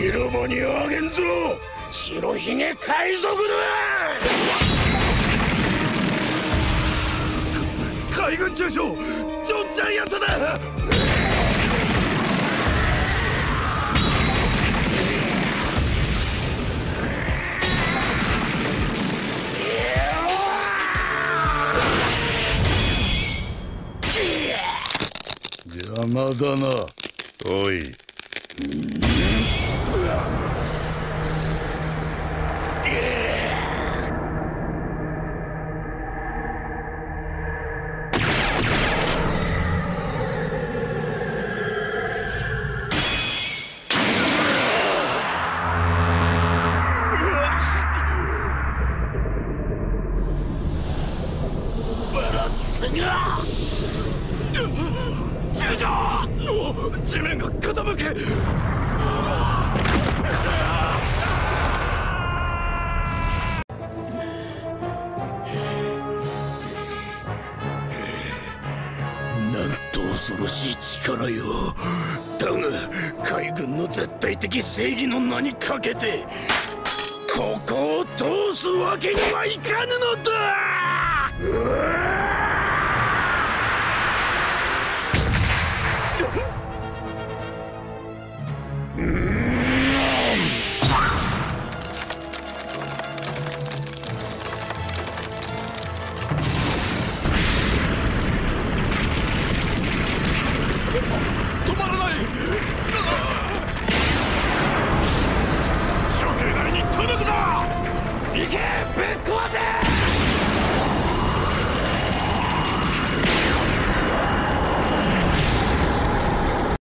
言葉にあげんぞ。白ひげ海賊だ。海軍中将ジョン・ジャイアントだ。邪魔だな。おい。地面が傾けなんと恐ろしい力よ。だが海軍の絶対的正義の名にかけてここを通すわけにはいかぬのだ届くぞ行けぶっ壊せ